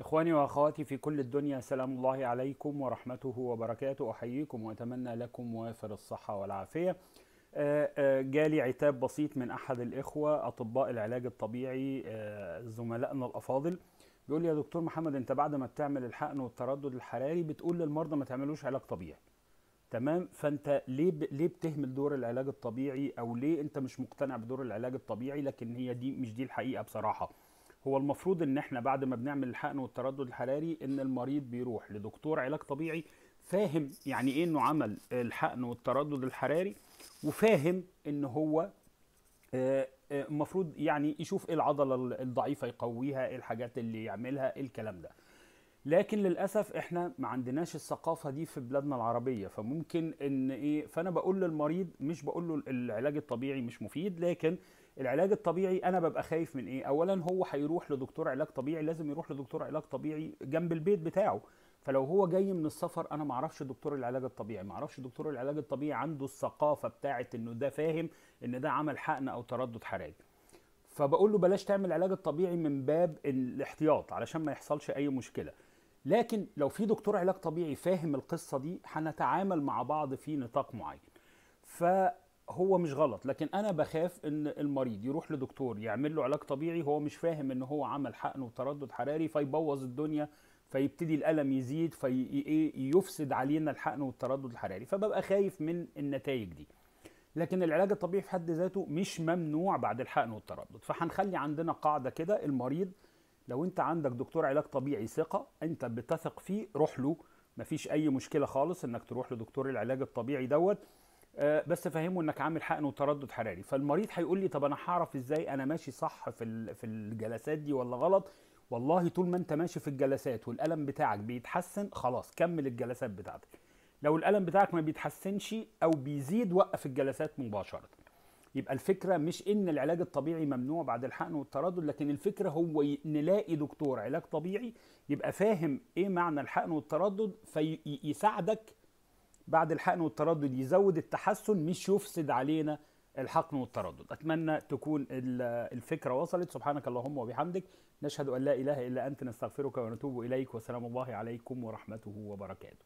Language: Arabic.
إخواني وأخواتي في كل الدنيا سلام الله عليكم ورحمته وبركاته. أحييكم وأتمنى لكم وافر الصحة والعافية. آه، آه، جالي عتاب بسيط من أحد الإخوة أطباء العلاج الطبيعي آه، زملائنا الأفاضل. بيقول لي يا دكتور محمد أنت بعد ما بتعمل الحقن والتردد الحراري بتقول للمرضى ما تعملوش علاج طبيعي. تمام؟ فأنت ليه. ليه بتهمل دور العلاج الطبيعي؟ أو ليه أنت مش مقتنع بدور العلاج الطبيعي؟ لكن هي دي مش دي الحقيقة بصراحة. هو المفروض إن إحنا بعد ما بنعمل الحقن والتردد الحراري إن المريض بيروح لدكتور علاج طبيعي فاهم يعني إيه إنه عمل الحقن والتردد الحراري وفاهم إن هو آه، آه، المفروض يعني يشوف إيه العضلة الضعيفة يقويها إيه الحاجات اللي يعملها إيه الكلام ده. لكن للأسف إحنا ما عندناش الثقافة دي في بلادنا العربية. فممكن إن إيه فأنا بقول للمريض مش بقول له العلاج الطبيعي مش مفيد لكن العلاج الطبيعي أنا ببقى خايف من إيه؟ اولا هو هيروح لدكتور علاج طبيعي لازم يروح لدكتور علاج طبيعي جنب البيت بتاعه. فلو هو جاي من السفر أنا ما أعرفش دكتور العلاج الطبيعي ما أعرفش دكتور العلاج الطبيعي عنده الثقافة بتاعه إنه ده فاهم إن ده عمل حقن أو تردد حراري فبقول له بلاش تعمل العلاج الطبيعي من باب الاحتياط علشان ما يحصلش أي مشكلة. لكن لو في دكتور علاج طبيعي فاهم القصة دي هنتعامل مع بعض في نطاق معين. فهو مش غلط لكن أنا بخاف إن المريض يروح لدكتور يعمل له علاج طبيعي هو مش فاهم إن هو عمل حقن وتردد حراري فيبوظ الدنيا فيبتدي الألم يزيد فيفسد علينا الحقن والتردد الحراري. فببقى خايف من النتائج دي. لكن العلاج الطبيعي في حد ذاته مش ممنوع بعد الحقن والتردد. فهنخلي عندنا قاعدة كده المريض لو انت عندك دكتور علاج طبيعي ثقة انت بتثق فيه روح له. مفيش أي مشكلة خالص إنك تروح لدكتور العلاج الطبيعي دوت. آه، بس فهمه إنك عامل حقن وتردد حراري. فالمريض هيقول لي طب أنا هعرف إزاي أنا ماشي صح في في الجلسات دي ولا غلط؟ والله طول ما أنت ماشي في الجلسات والألم بتاعك بيتحسن خلاص كمل الجلسات بتاعتك. لو الألم بتاعك ما بيتحسنش أو بيزيد وقف الجلسات مباشرة. يبقى الفكرة مش إن العلاج الطبيعي ممنوع بعد الحقن والتردد لكن الفكرة هو نلاقي دكتور علاج طبيعي يبقى فاهم إيه معنى الحقن والتردد فيساعدك بعد الحقن والتردد يزود التحسن مش يفسد علينا الحقن والتردد. أتمنى تكون الفكرة وصلت. سبحانك اللهم وبحمدك. نشهد أن لا إله إلا أنت نستغفرك ونتوب إليك وسلام الله عليكم ورحمته وبركاته.